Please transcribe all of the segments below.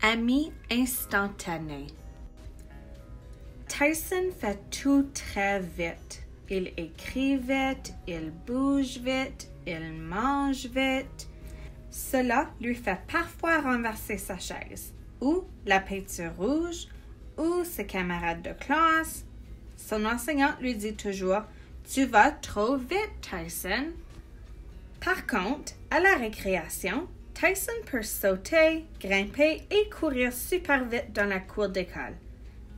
Ami instantané. Tyson fait tout très vite. Il écrit vite, il bouge vite, il mange vite. Cela lui fait parfois renverser sa chaise, ou la peinture rouge, ou ses camarades de classe. Son enseignante lui dit toujours Tu vas trop vite, Tyson. Par contre, à la récréation, Tyson peut sauter, grimper et courir super vite dans la cour d'école.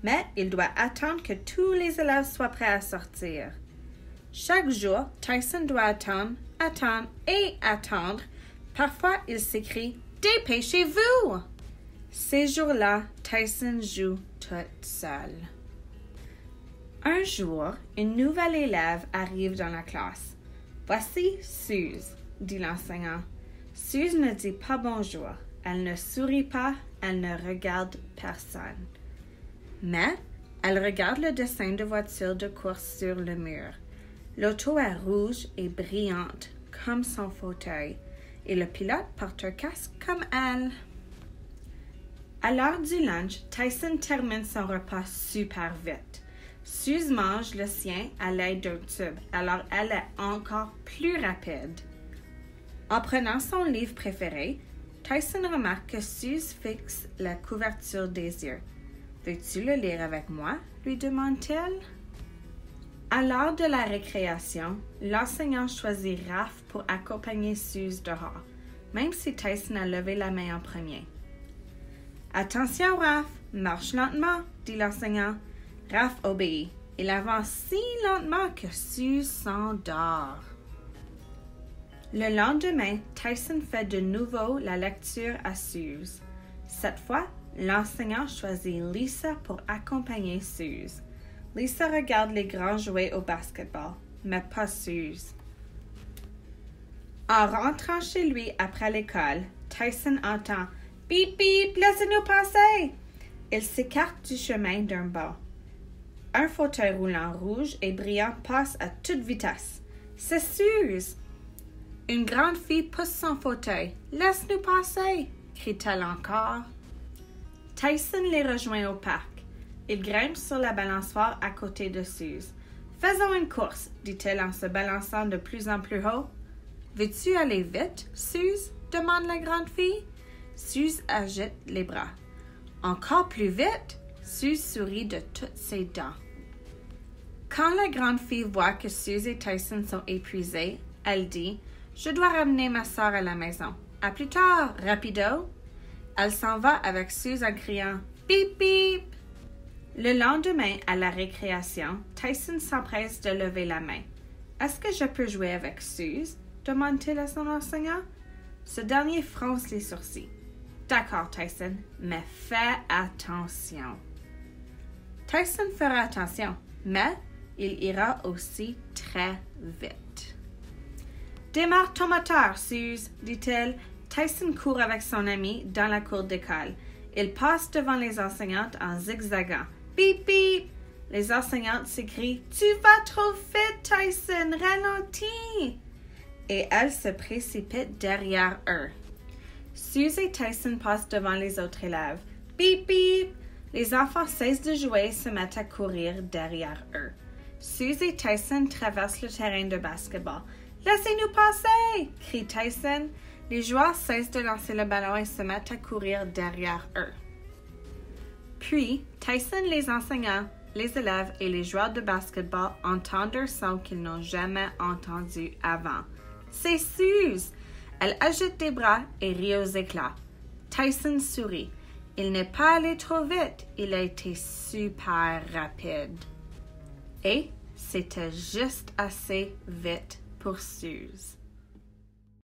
Mais il doit attendre que tous les élèves soient prêts à sortir. Chaque jour, Tyson doit attendre, attendre et attendre. Parfois, il s'écrie Dépêchez-vous! Ces jours-là, Tyson joue toute seule. Un jour, une nouvelle élève arrive dans la classe. Voici Suze, dit l'enseignant. Suze ne dit pas bonjour. Elle ne sourit pas, elle ne regarde personne. Mais elle regarde le dessin de voiture de course sur le mur. L'auto est rouge et brillante, comme son fauteuil, et le pilote porte un casque comme elle. À l'heure du lunch, Tyson termine son repas super vite. Suze mange le sien à l'aide d'un tube, alors elle est encore plus rapide. En prenant son livre préféré, Tyson remarque que Suze fixe la couverture des yeux. Veux-tu le lire avec moi? lui demande-t-elle. À l'heure de la récréation, l'enseignant choisit Raph pour accompagner Suze dehors, même si Tyson a levé la main en premier. Attention, Raph, marche lentement, dit l'enseignant. Raph obéit. Il avance si lentement que Suze s'endort. Le lendemain, Tyson fait de nouveau la lecture à Suze. Cette fois, l'enseignant choisit Lisa pour accompagner Suze. Lisa regarde les grands jouer au basketball, mais pas Suze. En rentrant chez lui après l'école, Tyson entend Bip bip, laissez-nous passer! Il s'écarte du chemin d'un bas. Un fauteuil roulant rouge et brillant passe à toute vitesse. C'est Suze! Une grande fille pousse son fauteuil. Laisse-nous passer, crie-t-elle encore. Tyson les rejoint au parc. Il grimpe sur la balançoire à côté de Suze. Faisons une course, dit-elle en se balançant de plus en plus haut. Veux-tu aller vite, Suze? demande la grande fille. Suze agite les bras. Encore plus vite, Suze sourit de toutes ses dents. Quand la grande fille voit que Suze et Tyson sont épuisés, elle dit je dois ramener ma soeur à la maison. À plus tard, rapido. Elle s'en va avec Suze en criant Bip bip. Le lendemain, à la récréation, Tyson s'empresse de lever la main. Est-ce que je peux jouer avec Suze? demande-t-il à son enseignant. Ce dernier fronce les sourcils. D'accord, Tyson, mais fais attention. Tyson fera attention, mais il ira aussi très vite. Démarre ton moteur, Suze, dit-elle. Tyson court avec son ami dans la cour d'école. Il passe devant les enseignantes en zigzagant. Bip bip! Les enseignantes s'écrient Tu vas trop vite, Tyson, ralentis! Et elles se précipitent derrière eux. Suze et Tyson passent devant les autres élèves. Bip bip! Les enfants cessent de jouer et se mettent à courir derrière eux. Suze et Tyson traversent le terrain de basketball. Laissez-nous passer! crie Tyson. Les joueurs cessent de lancer le ballon et se mettent à courir derrière eux. Puis, Tyson, les enseignants, les élèves et les joueurs de basketball entendent un son qu'ils n'ont jamais entendu avant. C'est Suze! Elle agite des bras et rit aux éclats. Tyson sourit. Il n'est pas allé trop vite, il a été super rapide. Et c'était juste assez vite pour Suze.